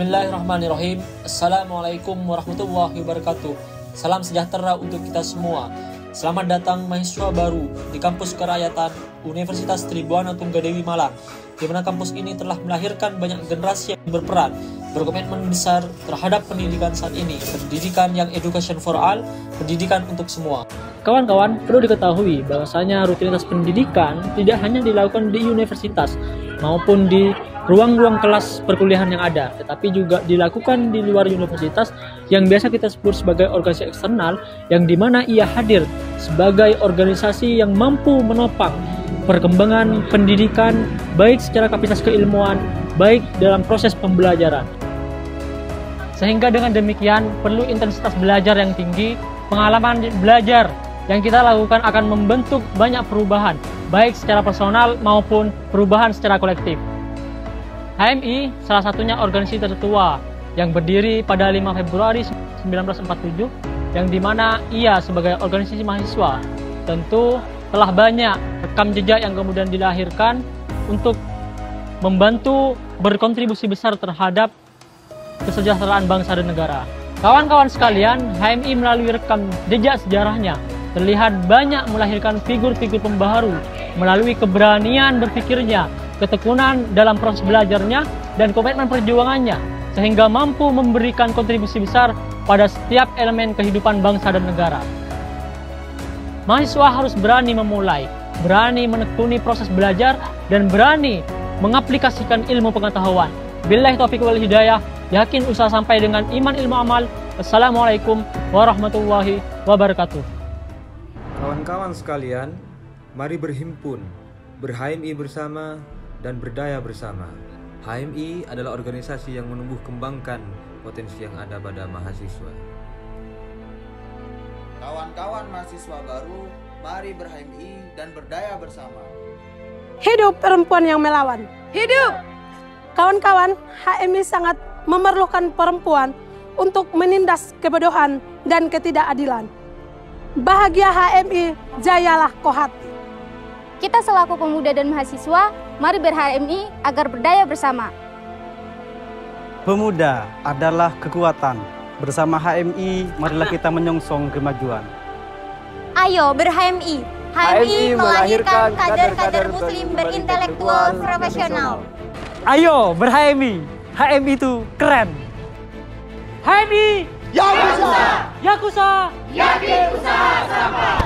Bismillahirrahmanirrahim. Assalamualaikum warahmatullahi wabarakatuh. Salam sejahtera untuk kita semua. Selamat datang mahasiswa baru di kampus kerakyatan Universitas Tribuana Tunggadewi Malang, di mana kampus ini telah melahirkan banyak generasi yang berperan, berkomitmen besar terhadap pendidikan saat ini, pendidikan yang education for all, pendidikan untuk semua. Kawan-kawan, perlu diketahui bahwasanya rutinitas pendidikan tidak hanya dilakukan di universitas maupun di ruang-ruang kelas perkuliahan yang ada, tetapi juga dilakukan di luar universitas yang biasa kita sebut sebagai organisasi eksternal yang di mana ia hadir sebagai organisasi yang mampu menopang perkembangan pendidikan baik secara kapasitas keilmuan, baik dalam proses pembelajaran. Sehingga dengan demikian perlu intensitas belajar yang tinggi, pengalaman belajar yang kita lakukan akan membentuk banyak perubahan, baik secara personal maupun perubahan secara kolektif. HMI salah satunya organisasi tertua yang berdiri pada 5 Februari 1947 yang di mana ia sebagai organisasi mahasiswa tentu telah banyak rekam jejak yang kemudian dilahirkan untuk membantu berkontribusi besar terhadap kesejahteraan bangsa dan negara. Kawan-kawan sekalian, HMI melalui rekam jejak sejarahnya terlihat banyak melahirkan figur-figur pembaharu melalui keberanian berpikirnya ketekunan dalam proses belajarnya, dan komitmen perjuangannya, sehingga mampu memberikan kontribusi besar pada setiap elemen kehidupan bangsa dan negara. Mahasiswa harus berani memulai, berani menekuni proses belajar, dan berani mengaplikasikan ilmu pengetahuan. Billahi taufiq wal hidayah, yakin usaha sampai dengan iman ilmu amal. Assalamualaikum warahmatullahi wabarakatuh. Kawan-kawan sekalian, mari berhimpun, berHMI bersama, dan berdaya bersama. HMI adalah organisasi yang menumbuh kembangkan potensi yang ada pada mahasiswa. Kawan-kawan mahasiswa baru, mari ber-HMI dan berdaya bersama. Hidup perempuan yang melawan. Hidup! Kawan-kawan, HMI sangat memerlukan perempuan untuk menindas kebodohan dan ketidakadilan. Bahagia HMI, jayalah Kohat. Kita selaku pemuda dan mahasiswa, mari ber-HMI agar berdaya bersama. Pemuda adalah kekuatan. Bersama HMI, marilah kita menyongsong kemajuan. Ayo ber-HMI. HMI melahirkan kader-kader muslim berintelektual profesional. Ayo ber-HMI. HMI itu keren. HMI Yakuza! Yakuza! Yakin usaha sama!